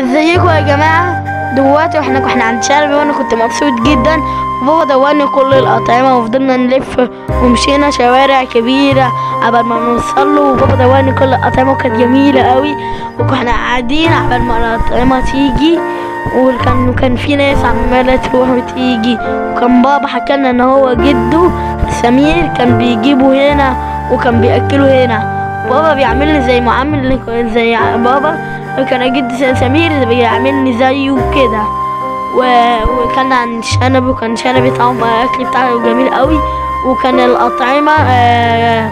ازيكم يا جماعة؟ دلوقتي وإحنا كنا عند شلبي وأنا كنت مبسوط جدا. وبابا دواني كل الأطعمة وفضلنا نلف ومشينا شوارع كبيرة قبل ما نوصل له. وبابا دواني كل الأطعمة وكانت جميلة قوي. وكنا قاعدين قبل ما الأطعمة تيجي وكان كان في ناس عمالة تروح وتيجي. وكان بابا حكالنا إن هو جده سمير كان بيجيبه هنا وكان بيأكله هنا. بابا بيعملني زي معامل زي بابا كان جد سمير بيعملني زيه كده. وكان عن شنبي وكان شنبي طعم الأكل بتاعه جميل قوي. وكان الأطعمة آه،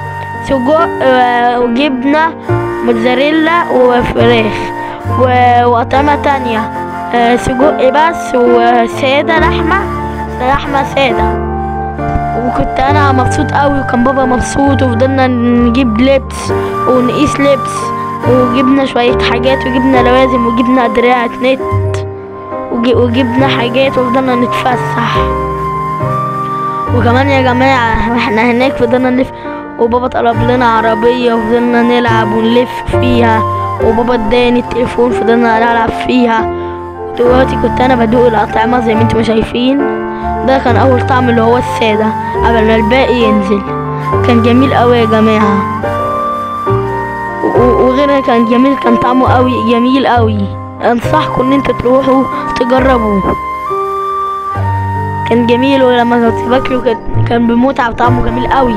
سجق آه، وجبنة موتزاريلا وفراخ وأطعمة تانية. آه، سجق بس وسادة لحمة لحمة سادة. وكنت أنا مبسوط قوي وكان بابا مبسوط وفضلنا نجيب لبس ونقيس لبس. وجبنا شوية حاجات وجبنا لوازم وجبنا دراعة نت وج- وجبنا حاجات وفضلنا نتفسح. وكمان يا جماعة إحنا هناك فضلنا نلف وبابا طلب لنا عربية وفضلنا نلعب ونلف فيها. وبابا اداني التليفون فضلنا نلعب فيها. دلوقتي كنت أنا بدوق الأطعمة زي ما أنتم شايفين. ده كان أول طعم اللي هو السادة قبل ما الباقي ينزل. كان جميل قوي يا جماعة. وغيرها كان جميل كان طعمه قوي جميل قوي. أنصحكم إن أنتوا تروحوا تجربوه. كان جميل ولما كنت باكله كان- بمتعة وطعمه جميل قوي.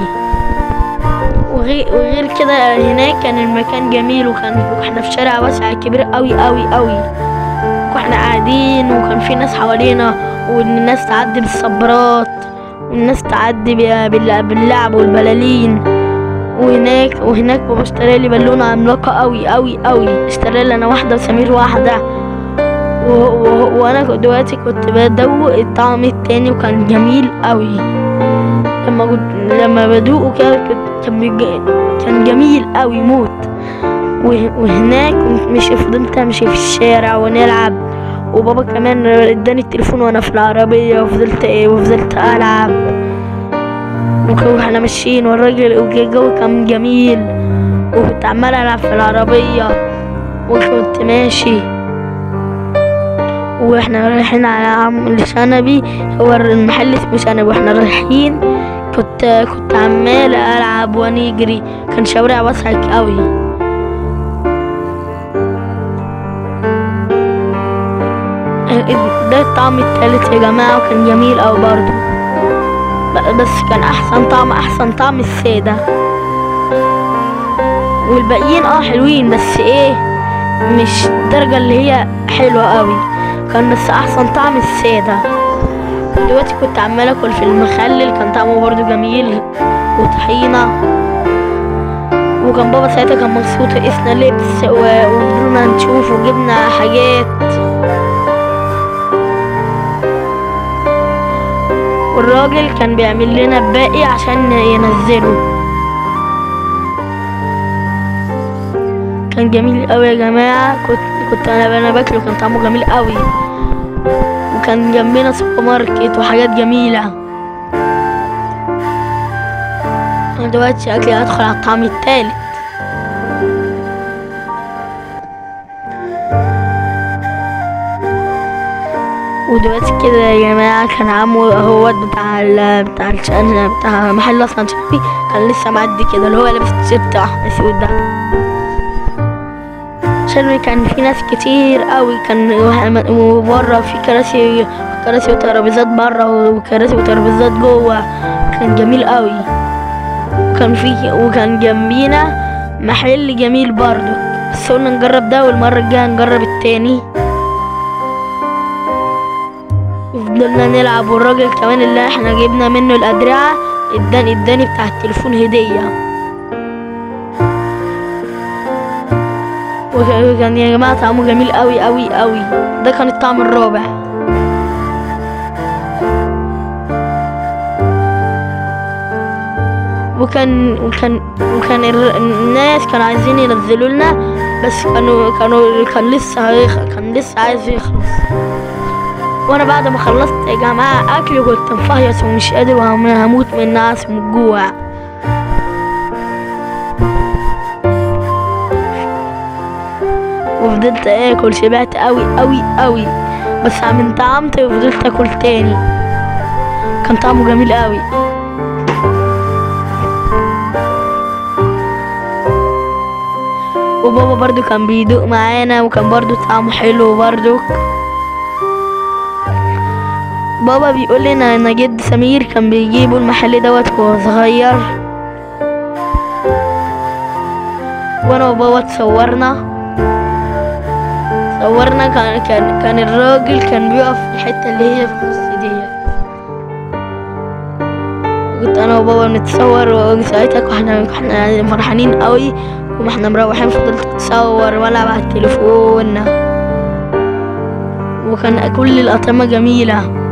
وغير, كده هناك كان المكان جميل وكان إحنا في شارع واسع كبير قوي قوي قوي. وإحنا قاعدين وكان في ناس حوالينا والناس تعدي بالصبارات والناس تعدي بال- بال- باللعب والبلالين. وهناك وهناك بابا اشترى لي بالونه عملاقة قوي قوي قوي. اشترى لي أنا واحدة وسمير واحدة. و... و... وأنا دلوقتي كنت بدوق الطعم التاني وكان جميل قوي. لما كنت لما بدوقه كده كان. كان جميل قوي موت. وه... وهناك مش فضلت امشي في الشارع ونلعب. وبابا كمان اداني التليفون وأنا في العربية وفضلت إيه وفضلت ألعب. وإحنا ماشيين والراجل والجو كان جميل وكنت عمال العب في العربية وكنت ماشي. وإحنا رايحين على عم شنبي هو المحل اسمه شنبي. وإحنا رايحين كنت كنت عمال ألعب ونجري. كان شوارع واسعة قوي ده الطعم التالت يا جماعة وكان جميل أوي برضو ب- بس كان أحسن طعم أحسن طعم السادة. والباقيين آه حلوين بس إيه مش الدرجة اللي هي حلوة قوي. كان بس أحسن طعم السادة. دلوقتي كنت عمال أكل في المخلل كان طعمه برضو جميل وطحينة. وكان بابا ساعتها كان مبسوط قسنا لبس و- وفضلنا نشوف وجبنا حاجات. والراجل كان بيعمل لنا الباقي عشان ينزله. كان جميل قوي يا جماعة. كنت كنت أنا أنا باكله كان طعمه جميل قوي. وكان جنبنا سوبر ماركت وحاجات جميلة. دلوقتي أكلي هدخل على الطعم التالت. ودلوقتي كده يا جماعة كان عمو هو بتاع ال بتاع الشأن بتاع محل أصلا شعبي كان لسه معدي كده اللي هو لابس التيشيرت أحمر أسود ده. عشان كان في ناس كتير قوي كان وبره في كراسي كراسي وترابيزات بره وكراسي وترابيزات جوه كان جميل قوي وكان في وكان جنبينا محل جميل برضو بس قلنا نجرب ده والمرة الجاية نجرب التاني. وفضلنا نلعب والراجل كمان اللي إحنا جبنا منه الأدرعة اداني اداني بتاع التليفون هدية. وكان يا جماعة طعمه جميل قوي قوي قوي ده كان الطعم الرابع. وكان وكان وكان ال- الناس كانوا عايزين ينزلوا لنا بس كانوا كانوا كان لسه. كان لسه عايز يخلص. وأنا بعد ما خلصت يا جماعة اكل كنت مفهيص ومش قادر وهموت من النعاس من الجوع وفضلت فضلت آكل شبعت قوي قوي قوي بس من طعمت وفضلت آكل تاني. كان طعمه جميل قوي وبابا برضو كان بيدوق معانا وكان برضو طعمه حلو برضو. بابا بيقول لنا إن جد سمير كان بيجيبه المحل دوت وهو صغير. وأنا وبابا اتصورنا. صورنا كان كان كان الراجل كان بيقف في الحتة اللي هي في النص ديت كنت أنا وبابا بنتصور وساعتها إحنا إحنا فرحانين قوي وما إحنا مروحين فضلت اتصور والعب على التليفون وكان كل الأطعمة جميلة.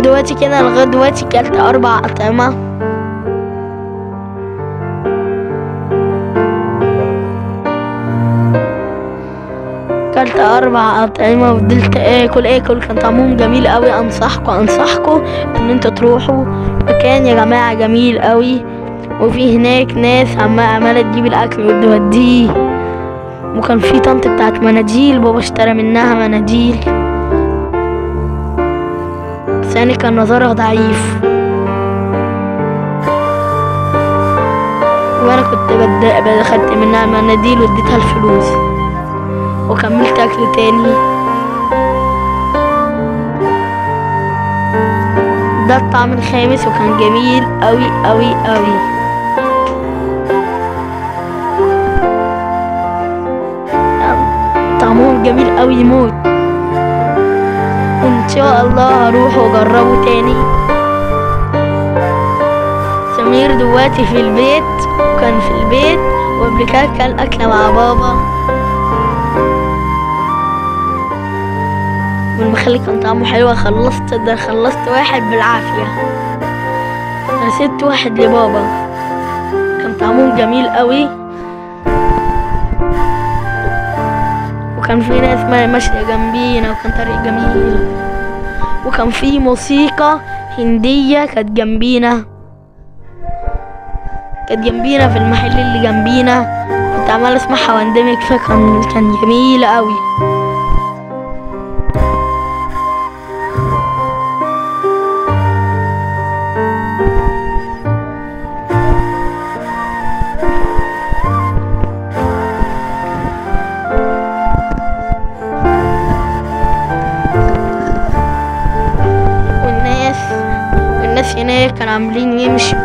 ودلوقتي كده لغاية دلوقتي كلت أربع أطعمة. كلت أربع أطعمة وفضلت آكل آكل. كان طعمهم جميل قوي أنصحكم أنصحكم إن أنتوا تروحوا مكان يا جماعة جميل قوي وفي هناك ناس عم- عمالة تجيب الأكل وتوديه. وكان في طنط بتاعت مناديل بابا اشترى منها مناديل. يعني كان نظرها ضعيف. وأنا كنت بد- خدت منها مناديل واديتها الفلوس. وكملت أكل تاني. ده الطعم الخامس وكان جميل قوي قوي قوي طعمهم جميل قوي موت. وان شاء الله هروح وأجربه تاني. سمير دلوقتي في البيت وكان في البيت وقبل كده كان اكله مع بابا. والمخلي كان طعمه حلو خلصت ده خلصت واحد بالعافية. أنا سبت واحد لبابا. كان طعمهم جميل قوي. وكان في ناس ما- ماشية جنبينا وكان طريق جميل. وكان في موسيقى هندية كانت جنبينا. كانت جنبينا في المحل اللي جنبينا. كنت عمال أسمعها وأندمج فيها كان كان جميل قوي كانوا عاملين يمشوا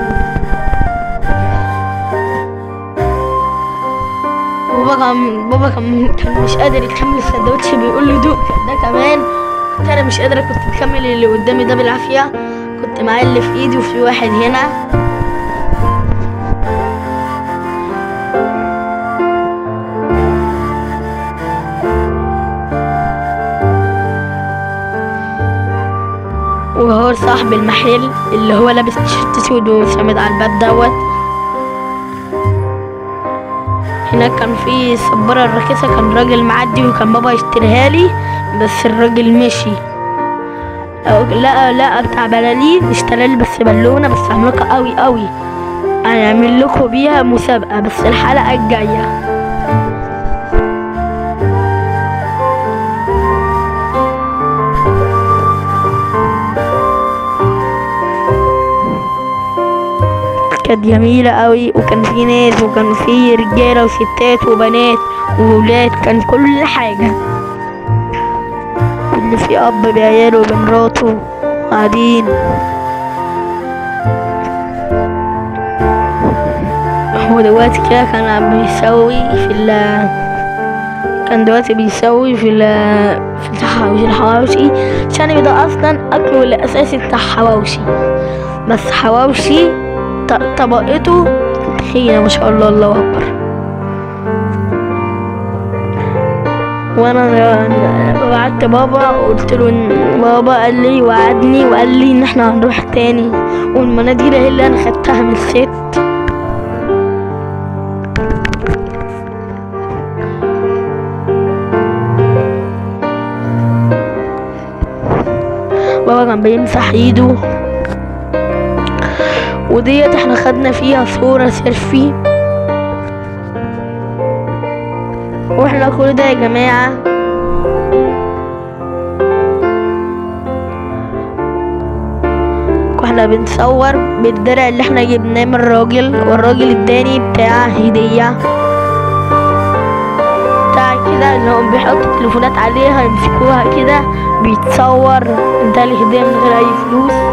بابا كان بابا كان مش قادر يكمل السندوتش بيقول له دوق ده كمان. كنت أنا مش قادرة كنت مكمل اللي قدامي ده بالعافية. كنت معاه اللي في إيدي وفي واحد هنا. صاحب المحل اللي هو لابس تيشيرت اسود وسامد على الباب دوت. هناك كان في صبارة الرخيصة كان راجل معدي وكان بابا يشتريها لي بس الراجل مشي. لقى لقى بتاع بلالين اشترى لي بس بالونة بس عملاقة قوي قوي. هنعمل لكم بيها مسابقة بس الحلقة الجاية. كانت جميلة قوي وكان في ناس وكان في رجالة وستات وبنات وولاد كان كل حاجة. اللي في أب بعياله وبمراته قاعدين. هو دلوقتي كده كان بيسوي في ال كان دلوقتي بيسوي في ال في الحواوشي الحواوشي عشان ده أصلا أكله الأساسي بتاع حواوشي بس حواوشي طبقته. تخينة ما شاء الله الله أكبر. وأنا وعدت بابا وقلت له إن بابا قال لي وعدني وقال لي إن إحنا هنروح تاني. والمناديل هي اللي أنا خدتها من الست. بابا كان بيمسح إيده. وديت إحنا خدنا فيها صورة سيلفي وإحنا كل ده يا جماعة. وإحنا بنصور بالدرع اللي إحنا جبناه من الراجل والراجل التاني بتاع هدية. بتاع كده اللي هم بيحطوا التليفونات عليها يمسكوها كده بيتصور. ده الهدية من غير أي فلوس.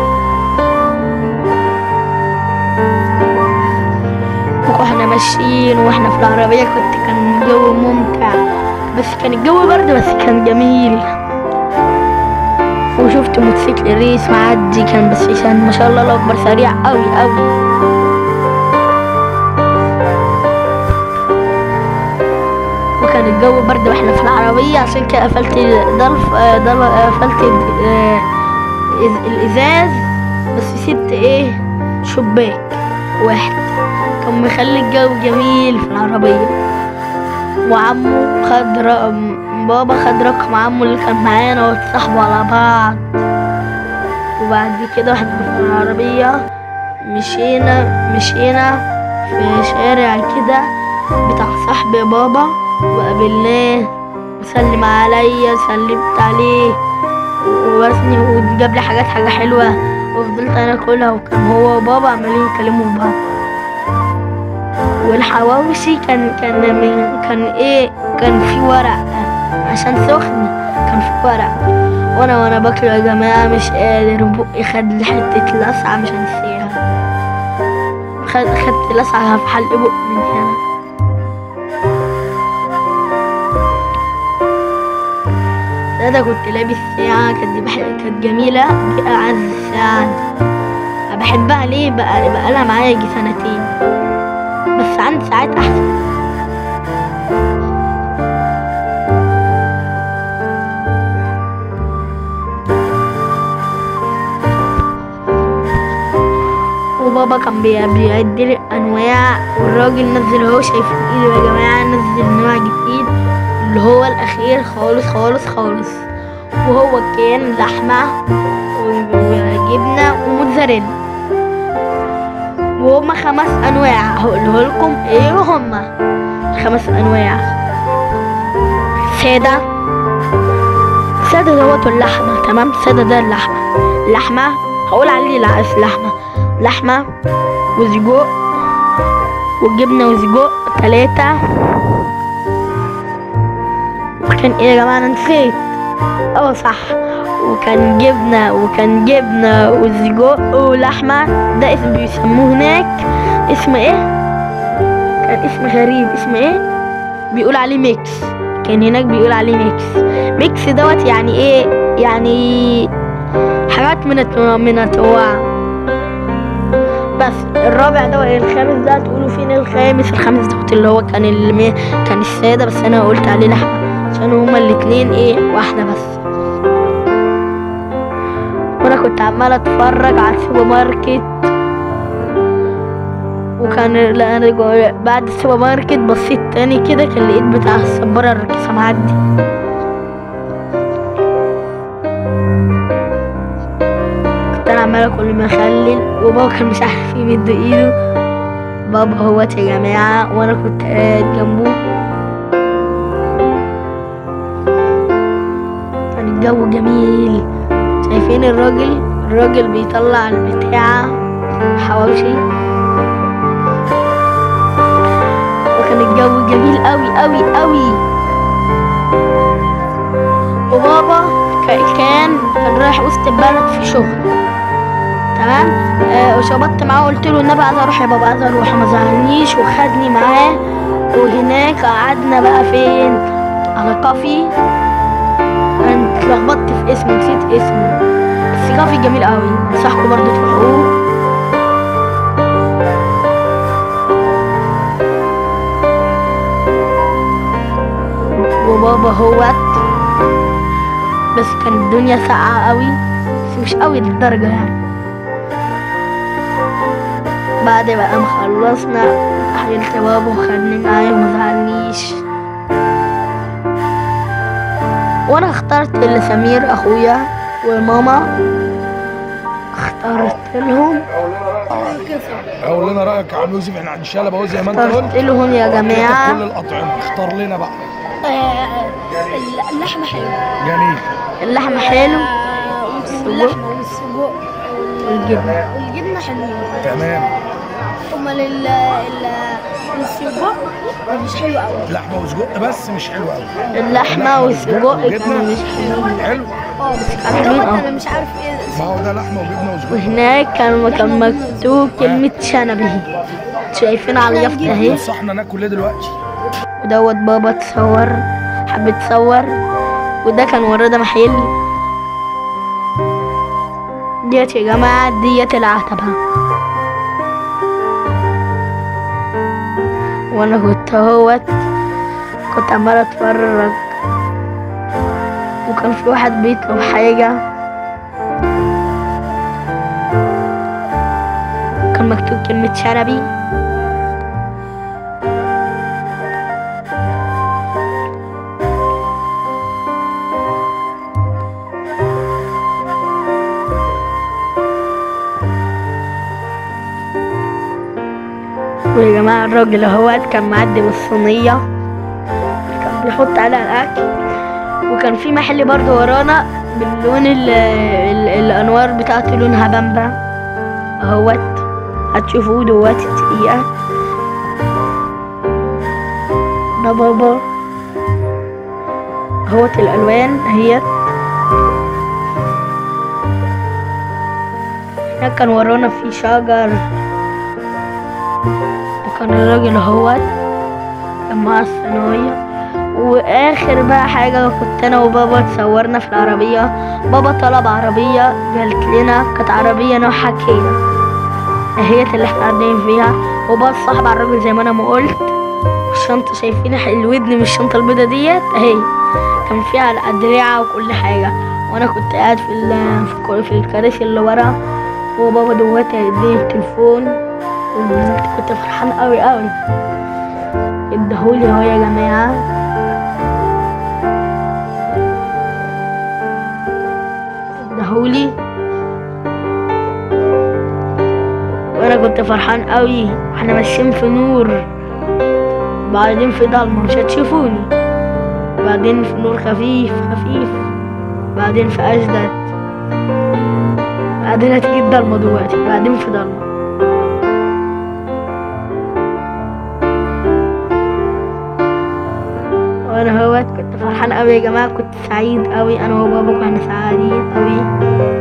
وإحنا ماشيين وإحنا في العربية كنت كان الجو ممتع. بس كان الجو برد بس كان جميل. وشفت موتوسيكل ريس معدي كان بس كان ما شاء الله الله اكبر سريع قوي قوي وكان الجو برد وإحنا في العربية عشان كده قفلت ضلف آه، ضل قفلت آه، إز- الإزاز. بس سبت إيه؟ شباك واحد. كان مخلي الجو جميل في العربية. وعمو خد رقم بابا خد رقم عمو اللي كان معانا واتصاحبوا على بعض. وبعد كده وإحنا في العربية مشينا مشينا في شارع كده بتاع صاحب بابا وقابلناه. وسلم عليا سلمت عليه. وبسني وجاب لي حاجات حاجة حلوة. وفضلت أنا آكلها. وكان هو وبابا عمالين يتكلموا في بعض. والحواوشي كان كان كان إيه كان في ورق عشان سخن كان في ورق. وأنا وأنا باكله يا جماعة مش قادر بقي خد حتة لسعه مش هنسيها خد خدت لسعه في حلق بق من هنا ساعتها كنت لابس ساعة كانت كانت جميلة دي أعز ساعة. بحبها ليه؟ بقى بقى لها معايا سنتين. عندي ساعات أحسن. وبابا كان بي- بيعد لي انواع والراجل نزل هو شايفين إيده يا جماعة نزل نوع جديد اللي هو الأخير خالص خالص خالص. وهو كان لحمة وجبنة وموتزاريلا. وهما خمس أنواع. هقوله لكم إيه هما خمس أنواع. سادة. سادة دوت اللحمة. تمام؟ سادة ده اللحمة. اللحمه هقول عليه لا لحمة. لحمة وسجق وجبنة وسجق تلاتة. وكان إيه يا جماعة؟ أنا نسيت. أه صح. وكان جبنة وكان جبنة وسجق ولحمة. ده اسم بيسموه هناك. اسم إيه؟ كان اسم غريب. اسم إيه؟ بيقول عليه mix. كان هناك بيقول عليه mix. ميكس دوت يعني إيه؟ يعني حاجات من من التوابل بس الرابع ولا الخامس ده تقولوا فين؟ الخامس. الخامس دوت اللي هو كان المي... كان السادة بس أنا قلت عليه لحمة. عشان هما الاتنين إيه؟ واحدة بس. كنت عمال أتفرج على السوبر ماركت. وكان أنا بعد السوبر ماركت بصيت تاني كده كان لقيت بتاع الصبارة الركيزة معدي كنت أنا عمال اكل مخلل وبابا كان مش عارف يمد إيده. بابا هوت يا جماعة وأنا كنت قاعد جنبه. كان الجو جميل. شايفين الراجل؟ الراجل بيطلع البتاع حواوشي. وكان الجو جميل قوي قوي قوي وبابا كان كان رايح وسط البلد في شغل. تمام؟ آه وشبطت معاه قلت له النبي عايز أروح يا بابا عايز أروح. ما زعلنيش وخدني معاه. وهناك قعدنا بقى فين؟ على كافي. أنا اتلخبطت في اسمه نسيت اسمه. بس كافي جميل قوي. انصحكم برضه تروحوه. وبابا هوت بس كان الدنيا ساقعة قوي. بس مش قوي للدرجة يعني. بعد بقى ما خلصنا حيلت بابا وخدني معاه ومزعلنيش وأنا اخترت لسمير أخويا وماما. اخترت لهم. قصة لك يا عم يوسف إحنا عند شلبه اهو زي ما أنت قلت. لهم يا كل جماعة. الأطعمة. اختار لنا بقى. اللحمة حلوة. جميل. اللحمة حلو. واللحمة والسجق والجبنة. والجبنة حلوين تمام. أمال ال ال السجق؟ مش حلو أوي. لحمة وسجق بس مش حلو قوي اللحمة والسجق مش حلوين حلو. آه بس أنا مش عارف إيه ما هو ده لحمة وجبنة وسجق. وهناك كان كان مكتوب كلمة شنبه شايفين على اليافطة أهي. تنصحنا ناكل إيه دلوقتي؟ ودوت بابا اتصور حب تصور وده كان ورا محل. ديت يا جماعة ديت العتبة. وأنا كنت اهوت كنت عمال اتفرج. وكان في واحد بيطلب حاجة. مكتوب كلمة شنبي ويا جماعة الراجل اهوت كان معدي بالصينية كان بيحط عليها الأكل وكان في محل برضه ورانا باللون ال ال الأنوار بتاعته لونها بامبا اهوت هتشوفوه دلوقتي دقيقة. ده بابا. أهوت الألوان اهيت هناك كان ورانا في شجر. وكان الراجل أهوت. كان معاه الصينية وآخر بقى حاجة كنت أنا وبابا اتصورنا في العربية. بابا طلب عربية قالت لنا. كانت عربية نوعها كيا. هي اللي إحنا قاعدين فيها وبقى صاحب على الراجل زي ما أنا ما قلت. الشنطة شايفين الودن من الشنطة البيضة ديت أهي. كان فيها الأدرعة وكل حاجة. وأنا كنت قاعد في في في الكراسي اللي ورا. وبابا دلوقتي هيديني التليفون. كنت فرحان قوي قوي ادهولي أهو يا جماعة. ادهولي. وأنا كنت فرحان قوي وإحنا ماشيين في نور. بعدين في ضلمة مش هتشوفوني. بعدين في نور خفيف خفيف. بعدين في أجدد. بعدين هتيجي الضلمة دلوقتي. بعدين في ضلمة. وأنا هوت. كنت فرحان قوي يا جماعة. كنت سعيد قوي أنا وبابا كنا سعيدين قوي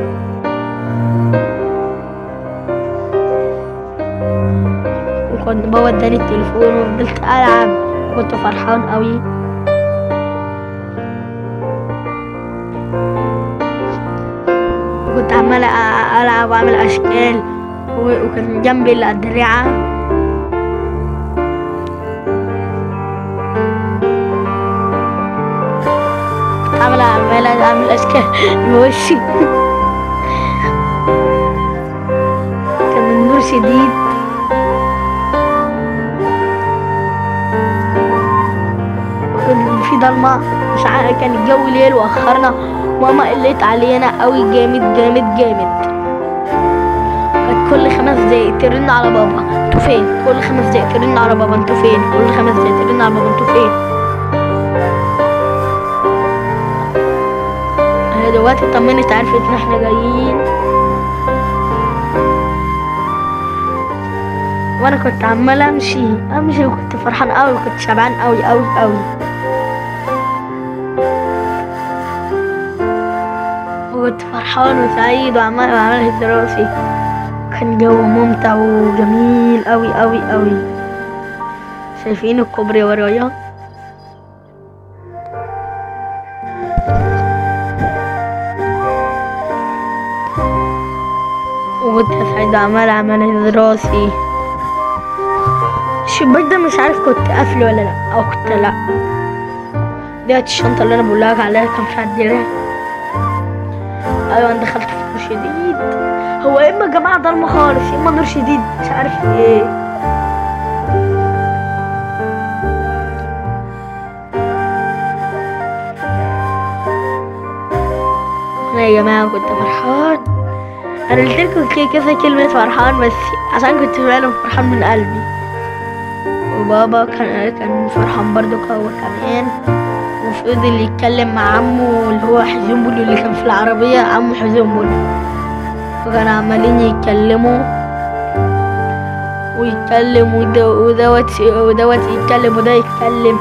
بابا اداني التليفون وفضلت ألعب. كنت فرحان قوي كنت عمال ألعب وأعمل أشكال وكان جنبي الادرعه كنت عمال أعمل أشكال بوشي. كان النور شديد. ضلمة مش عارف كان الجو ليل وأخرنا. ماما قلقت علينا قوي جامد جامد جامد. كانت كل خمس دقايق ترن على بابا. أنتوا فين؟ كل خمس دقايق ترن على بابا. أنتوا فين؟ كل خمس دقايق ترن على بابا. أنتوا فين؟ هي دلوقتي اطمنت عرفت إن إحنا جايين. وأنا كنت عمال أمشي أمشي وكنت فرحان قوي وكنت شبعان قوي قوي قوي فرحان وسعيد وعمال وعمال كان جو ممتع وجميل قوي قوي قوي شايفين الكوبري ورايا؟ وكنت سعيد عمال عمال هز راسي. الشباك ده مش عارف كنت قافله ولا لأ أو كنت لأ. ديت الشنطة اللي أنا بقولك عليها كان فيها الدراع أيوه أنا دخلت في نور شديد هو يا إما يا جماعة ضلمة خالص يا إما نور شديد مش عارف إيه. أنا يا جماعة كنت فرحان. أنا قلت لكم كذا كلمة فرحان بس عشان كنت فعلا فرحان من قلبي. وبابا كان كان فرحان برضو هو كمان وفضل يتكلم مع عمه اللي هو حزنبل اللي كان في العربية عمه حزنبل وكانوا عمالين يتكلموا. ويتكلم ودوت ودوت يتكلم وده يتكلم.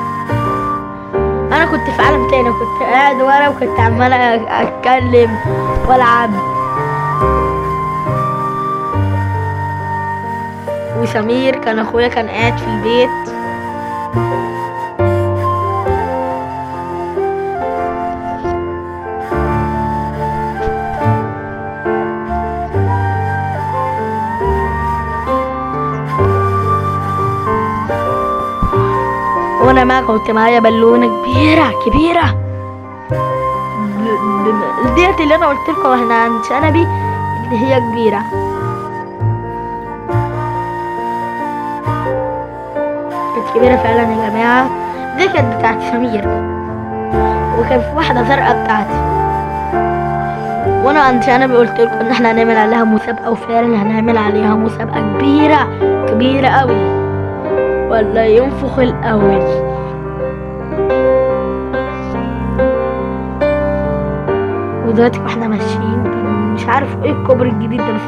أنا كنت في عالم تاني كنت قاعد ورا وكنت عمال أتكلم وألعب. وسمير كان أخويا كان قاعد في البيت. وأنا معاك كنت معايا بالونة كبيرة كبيرة. ديت اللي أنا قلت لكم إحنا عند شنبي اللي هي كبيرة. كانت كبيرة فعلا يا جماعة. دي كانت بتاعت سمير. وكان في واحدة زرقاء بتاعتي. وأنا عند شنبي قلت لكم إن إحنا هنعمل عليها مسابقة وفعلا هنعمل عليها مسابقة كبيرة كبيرة قوي. ولا ينفخ الأول. ودلوقتي وإحنا ماشيين مش عارف إيه الكوبري الجديد ده بس